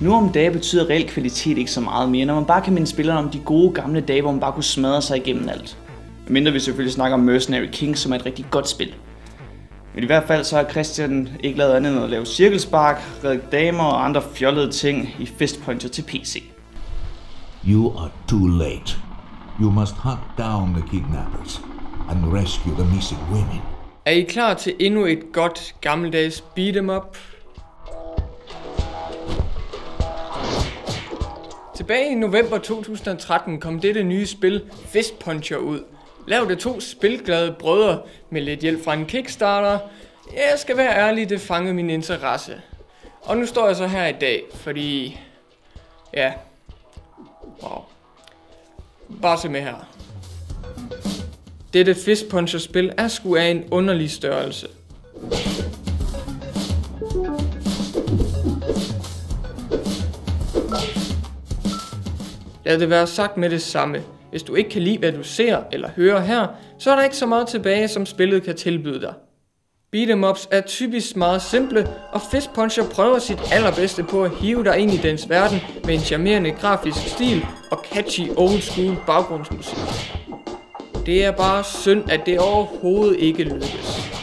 Nu om dage betyder reel kvalitet ikke så meget mere, når man bare kan minde spillerne om de gode gamle dage, hvor man bare kunne smadre sig igennem alt. Mindre vi selvfølgelig snakker om Mercenary King, som er et rigtig godt spil. Men i hvert fald så har Christian ikke lavet andet end at lave cirkelspark, redde damer og andre fjollede ting i Fist Puncher til PC. You are too late. You must hunt down the kidnappers and rescue the missing women. Er I klar til endnu et godt gammeldags beat em up? Tilbage i november 2013 kom dette nye spil Fist Puncher ud. Lavet af to spilglade brødre med lidt hjælp fra en Kickstarter. Jeg skal være ærlig, det fangede min interesse. Og nu står jeg så her i dag, fordi... Ja. Wow. Bare se med her. Dette Fist Puncher spil er sgu af en underlig størrelse. Lad det være sagt med det samme. Hvis du ikke kan lide, hvad du ser eller hører her, så er der ikke så meget tilbage, som spillet kan tilbyde dig. Beat'em-ups er typisk meget simple, og Fist Puncher prøver sit allerbedste på at hive dig ind i dens verden med en charmerende grafisk stil og catchy old school baggrundsmusik. Det er bare synd, at det overhovedet ikke lykkes.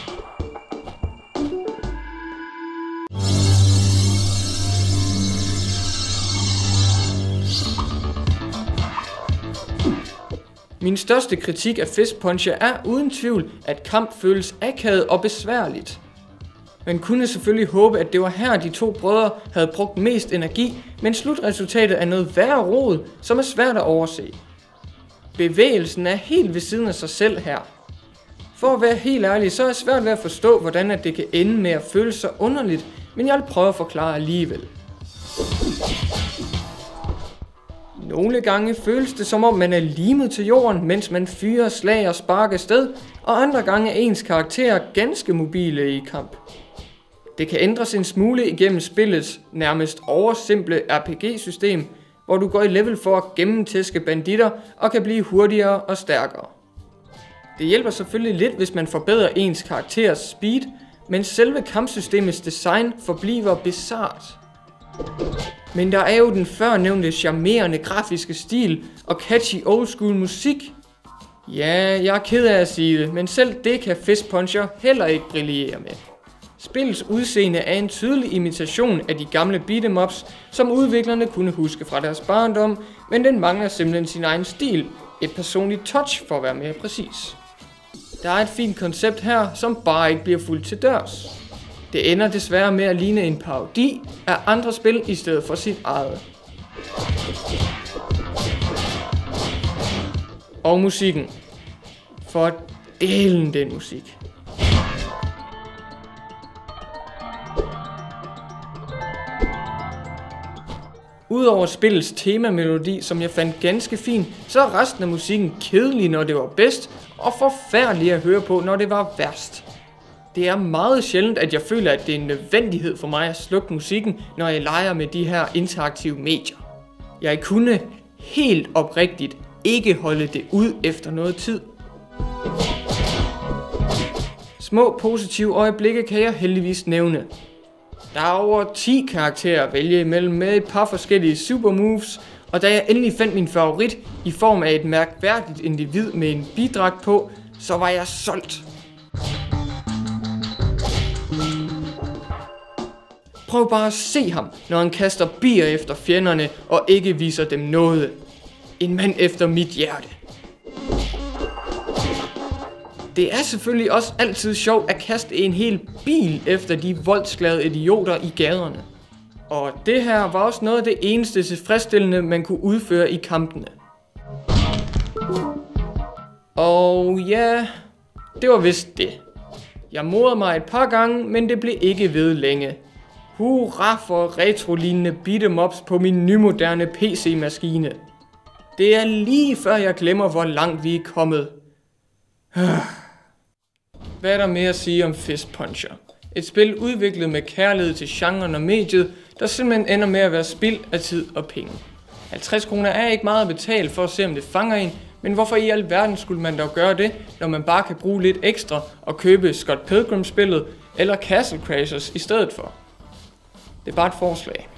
Min største kritik af Fist Puncher er uden tvivl, at kamp føles akavet og besværligt. Man kunne selvfølgelig håbe, at det var her, de to brødre havde brugt mest energi, men slutresultatet er noget værre rod, som er svært at overse. Bevægelsen er helt ved siden af sig selv her. For at være helt ærlig, så er det svært ved at forstå, hvordan at det kan ende med at føles så underligt, men jeg vil prøve at forklare alligevel. Nogle gange føles det som om man er limet til jorden, mens man fyrer slag og sparker sted, og andre gange er ens karakterer ganske mobile i kamp. Det kan ændres en smule igennem spillets nærmest oversimple RPG-system, hvor du går i level for at gennemtæske banditter og kan blive hurtigere og stærkere. Det hjælper selvfølgelig lidt, hvis man forbedrer ens karakteres speed, men selve kampsystemets design forbliver bizart. Men der er jo den førnævnte charmerende grafiske stil og catchy old school musik. Ja, jeg er ked af at sige det, men selv det kan Fist Puncher heller ikke brillere med. Spillets udseende er en tydelig imitation af de gamle beat'em-ups, som udviklerne kunne huske fra deres barndom, men den mangler simpelthen sin egen stil, et personligt touch for at være mere præcis. Der er et fint koncept her, som bare ikke bliver fuldt til dørs. Det ender desværre med at ligne en parodi af andre spil i stedet for sit eget. Og musikken. For delen den musik. Udover spillets temamelodi, som jeg fandt ganske fin, så er resten af musikken kedelig, når det var bedst, og forfærdelig at høre på, når det var værst. Det er meget sjældent, at jeg føler, at det er en nødvendighed for mig at slukke musikken, når jeg leger med de her interaktive medier. Jeg kunne helt oprigtigt ikke holde det ud efter noget tid. Små positive øjeblikke kan jeg heldigvis nævne. Der er over 10 karakterer at vælge imellem med et par forskellige super moves, og da jeg endelig fandt min favorit i form af et mærkværdigt individ med en bidrag på, så var jeg solgt. Prøv bare at se ham, når han kaster bier efter fjenderne og ikke viser dem noget. En mand efter mit hjerte. Det er selvfølgelig også altid sjovt at kaste en hel bil efter de voldsglade idioter i gaderne. Og det her var også noget af det eneste tilfredsstillende, man kunne udføre i kampene. Og ja, det var vist det. Jeg morede mig et par gange, men det blev ikke ved længe. Hurra for retrolignende beat'em-ups på min nymoderne PC-maskine. Det er lige før jeg glemmer, hvor langt vi er kommet. Hvad er der mere at sige om Fist Puncher? Et spil udviklet med kærlighed til genren og mediet, der simpelthen ender med at være spild af tid og penge. 50 kroner er ikke meget at betale for at se, om det fanger en, men hvorfor i alverden skulle man dog gøre det, når man bare kan bruge lidt ekstra og købe Scott Pilgrim-spillet eller Castle Crashers i stedet for? Det er bare et forslag.